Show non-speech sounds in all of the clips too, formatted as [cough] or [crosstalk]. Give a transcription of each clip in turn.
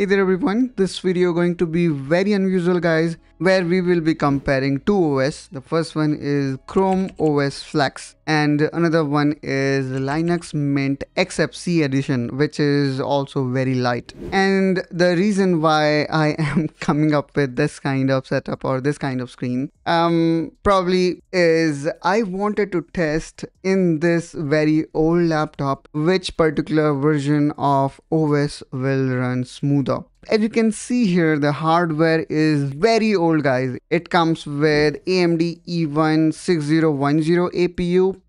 Hey there everyone, this video going to be very unusual guys where we will be comparing two OS. The first one is Chrome OS Flex and another one is Linux Mint XFCE edition which is also very light. And the reason why I [laughs] am coming up with this kind of setup or this kind of screen um, probably is I wanted to test in this very old laptop which particular version of OS will run smoother as you can see here, the hardware is very old guys. It comes with AMD E1 6010 APU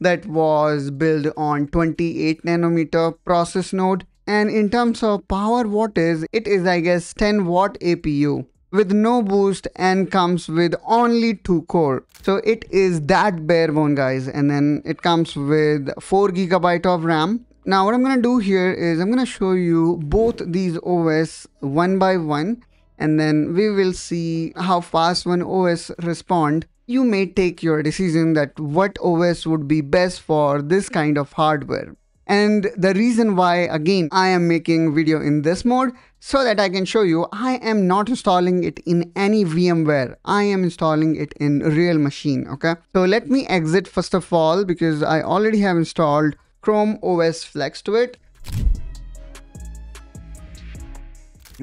that was built on 28 nanometer process node. And in terms of power wattage, it is I guess 10 watt APU with no boost and comes with only two core so it is that bare bone guys and then it comes with 4 gigabyte of ram now what I'm going to do here is I'm going to show you both these OS one by one and then we will see how fast one OS respond. You may take your decision that what OS would be best for this kind of hardware. And the reason why again I am making video in this mode so that I can show you I am not installing it in any VMware. I am installing it in real machine. Okay. So let me exit first of all because I already have installed Chrome OS Flex to it.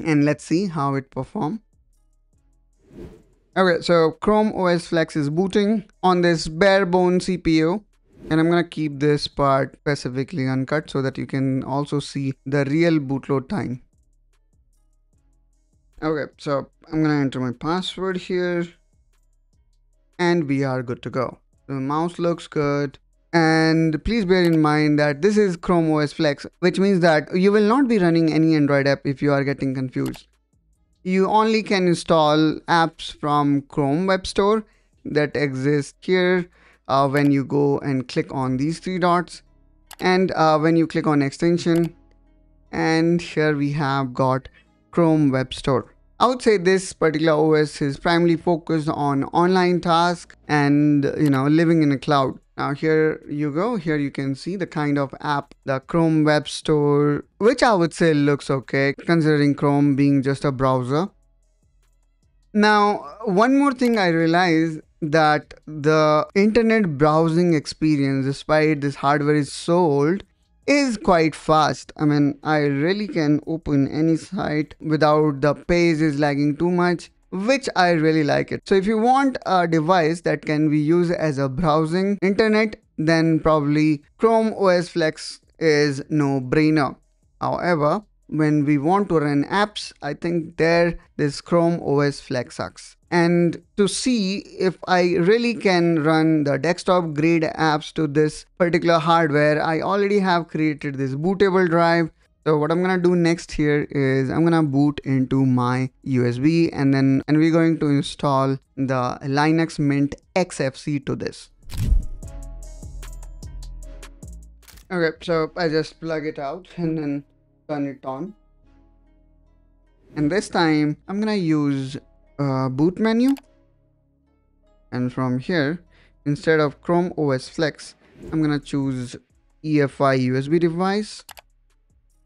And let's see how it perform. Okay, so Chrome OS Flex is booting on this bare bone CPU. And I'm going to keep this part specifically uncut so that you can also see the real bootload time. Okay, so I'm going to enter my password here. And we are good to go. The mouse looks good. And please bear in mind that this is Chrome OS Flex, which means that you will not be running any Android app if you are getting confused. You only can install apps from Chrome Web Store that exist here uh, when you go and click on these three dots and uh, when you click on extension and here we have got Chrome Web Store. I would say this particular OS is primarily focused on online tasks and you know living in a cloud. Now here you go. Here you can see the kind of app, the Chrome Web Store, which I would say looks okay considering Chrome being just a browser. Now, one more thing I realized that the internet browsing experience, despite this hardware is so old, is quite fast. I mean, I really can open any site without the page is lagging too much which I really like it. So if you want a device that can be used as a browsing internet, then probably Chrome OS Flex is no brainer. However, when we want to run apps, I think there this Chrome OS Flex sucks. And to see if I really can run the desktop grade apps to this particular hardware, I already have created this bootable drive so what I'm gonna do next here is I'm gonna boot into my USB and then and we're going to install the Linux Mint XFCE to this. Okay, so I just plug it out and then turn it on. And this time I'm gonna use a boot menu. And from here, instead of Chrome OS Flex, I'm gonna choose EFI USB device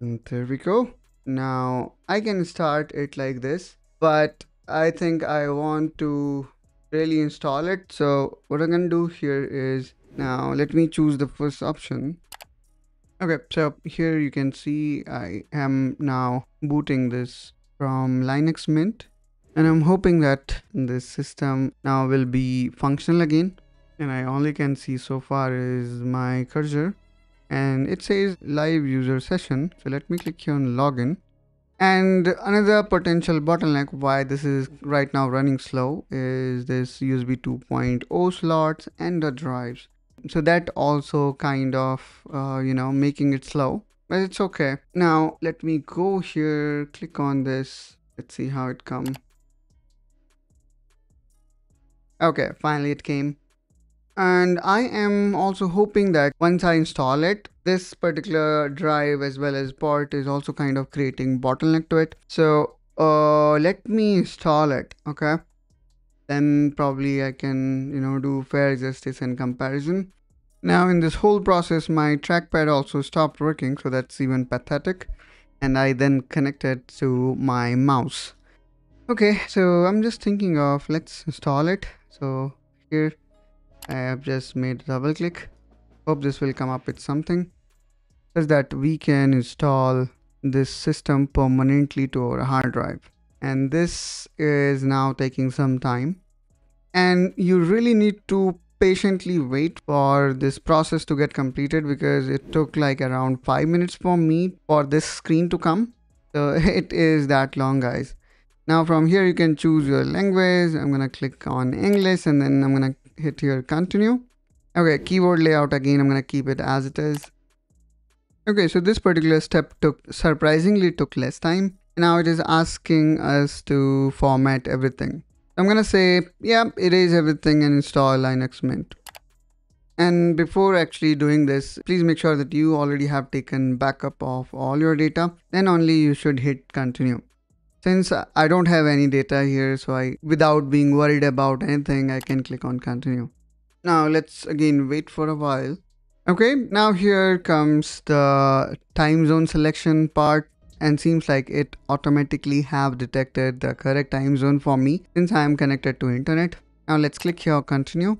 and there we go. Now I can start it like this, but I think I want to really install it. So what I'm to do here is now let me choose the first option. Okay, so here you can see I am now booting this from Linux Mint and I'm hoping that this system now will be functional again. And I only can see so far is my cursor and it says live user session. So let me click here on login. And another potential bottleneck why this is right now running slow is this USB 2.0 slots and the drives so that also kind of uh, you know making it slow but it's okay. Now let me go here click on this. Let's see how it come. Okay finally it came. And I am also hoping that once I install it this particular drive as well as port is also kind of creating bottleneck to it. So uh let me install it okay then probably I can you know do fair justice and comparison now in this whole process my trackpad also stopped working so that's even pathetic and I then connected to my mouse. Okay, so I'm just thinking of let's install it. So here I have just made a double click. Hope this will come up with something. Says that we can install this system permanently to our hard drive. And this is now taking some time. And you really need to patiently wait for this process to get completed because it took like around five minutes for me for this screen to come. So [laughs] it is that long guys. Now from here you can choose your language. I'm gonna click on English and then I'm gonna hit here continue. Okay, keyboard layout again, I'm gonna keep it as it is. Okay, so this particular step took surprisingly took less time. Now it is asking us to format everything. I'm gonna say, yeah, erase everything and install Linux Mint. And before actually doing this, please make sure that you already have taken backup of all your data. Then only you should hit continue. Since I don't have any data here, so I, without being worried about anything, I can click on continue. Now let's again wait for a while. Okay, now here comes the time zone selection part and seems like it automatically have detected the correct time zone for me since I am connected to internet. Now let's click here continue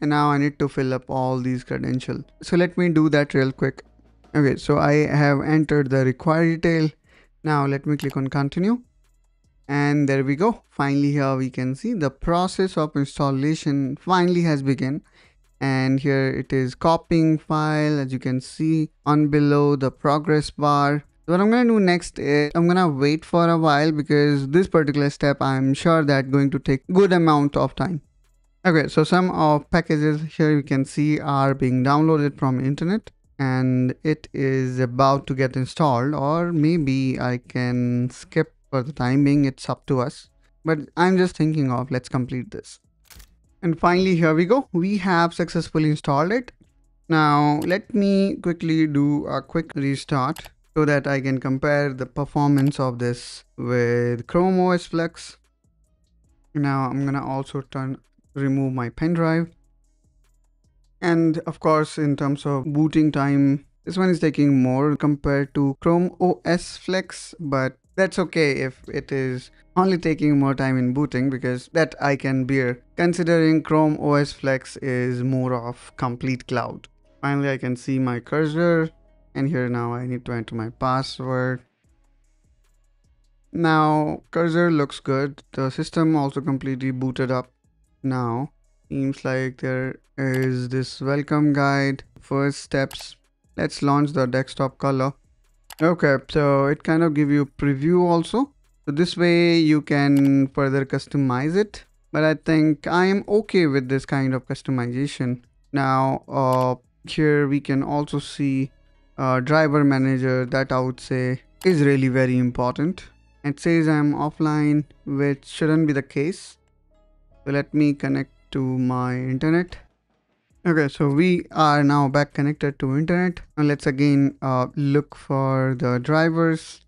and now I need to fill up all these credentials. So let me do that real quick. Okay, so I have entered the required detail. Now let me click on continue and there we go. Finally here we can see the process of installation finally has begun and here it is copying file as you can see on below the progress bar what i'm gonna do next is i'm gonna wait for a while because this particular step i'm sure that going to take good amount of time okay so some of packages here you can see are being downloaded from internet and it is about to get installed or maybe i can skip for the time being it's up to us but i'm just thinking of let's complete this and finally, here we go. We have successfully installed it. Now, let me quickly do a quick restart so that I can compare the performance of this with Chrome OS Flex. Now, I'm gonna also turn remove my pen drive. And of course, in terms of booting time, this one is taking more compared to Chrome OS Flex, but that's okay if it is only taking more time in booting because that I can bear considering Chrome OS Flex is more of complete cloud. Finally I can see my cursor and here now I need to enter my password. Now cursor looks good. The system also completely booted up now. Seems like there is this welcome guide, first steps. Let's launch the desktop color. Okay, so it kind of give you preview also. So this way you can further customize it. But I think I am okay with this kind of customization. Now uh, here we can also see uh, driver manager that I would say is really very important. It says I'm offline, which shouldn't be the case. So let me connect to my internet. Okay, so we are now back connected to internet and let's again uh, look for the drivers.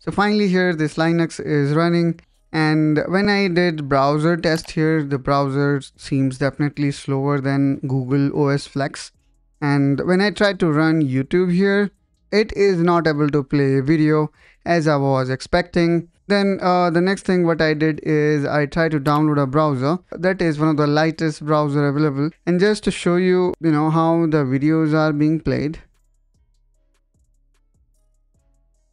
So finally here this Linux is running and when I did browser test here, the browser seems definitely slower than Google OS Flex. And when I try to run YouTube here, it is not able to play video as I was expecting. Then uh, the next thing what I did is I tried to download a browser. That is one of the lightest browser available. And just to show you you know how the videos are being played.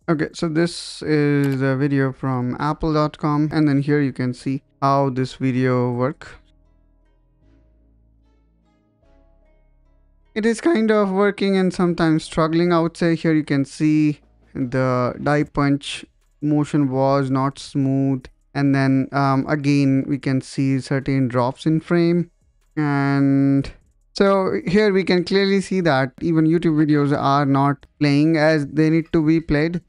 Okay so this is a video from apple.com and then here you can see how this video work it is kind of working and sometimes struggling I would say here you can see the die punch motion was not smooth and then um, again we can see certain drops in frame and so here we can clearly see that even YouTube videos are not playing as they need to be played.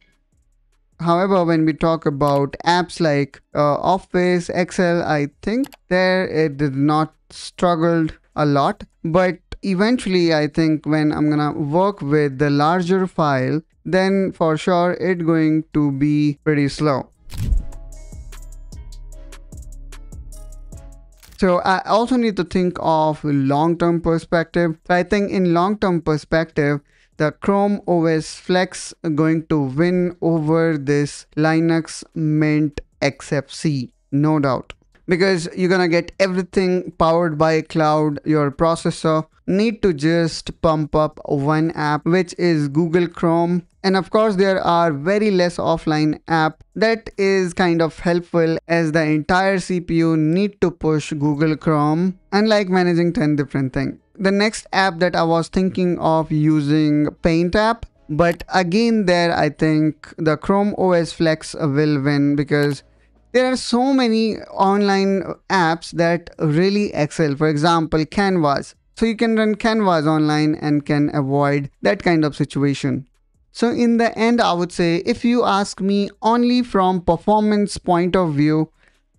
However, when we talk about apps like uh, Office, Excel, I think there it did not struggled a lot. But eventually, I think when I'm gonna work with the larger file, then for sure it's going to be pretty slow. So I also need to think of long-term perspective. I think in long-term perspective, the Chrome OS Flex going to win over this Linux Mint XFCE, no doubt. Because you're gonna get everything powered by cloud, your processor need to just pump up one app, which is Google Chrome. And of course, there are very less offline app that is kind of helpful as the entire CPU need to push Google Chrome, unlike managing 10 different things. The next app that I was thinking of using Paint app, but again there I think the Chrome OS Flex will win because there are so many online apps that really excel. For example, Canvas. So you can run Canvas online and can avoid that kind of situation. So in the end, I would say if you ask me only from performance point of view,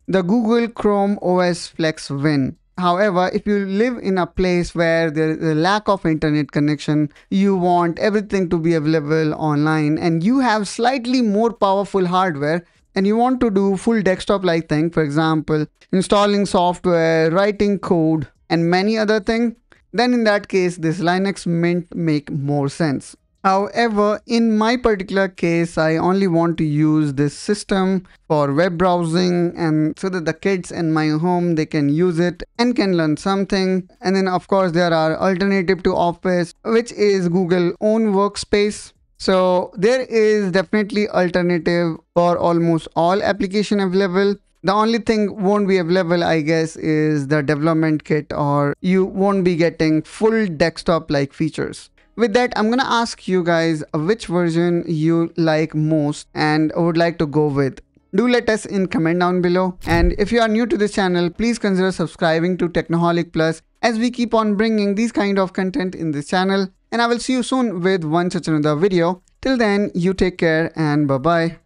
the Google Chrome OS Flex win. However, if you live in a place where there is a lack of internet connection, you want everything to be available online and you have slightly more powerful hardware, and you want to do full desktop like thing, for example, installing software, writing code, and many other things, then in that case, this Linux Mint make more sense. However, in my particular case, I only want to use this system for web browsing and so that the kids in my home, they can use it and can learn something. And then of course, there are alternative to Office, which is Google own workspace. So there is definitely alternative for almost all application available. The only thing won't be available, I guess, is the development kit or you won't be getting full desktop like features. With that, I'm gonna ask you guys which version you like most and would like to go with. Do let us in comment down below. And if you are new to this channel, please consider subscribing to Technoholic Plus as we keep on bringing these kind of content in this channel. And I will see you soon with one such another video. Till then, you take care and bye-bye.